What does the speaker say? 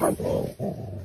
Mm-hmm.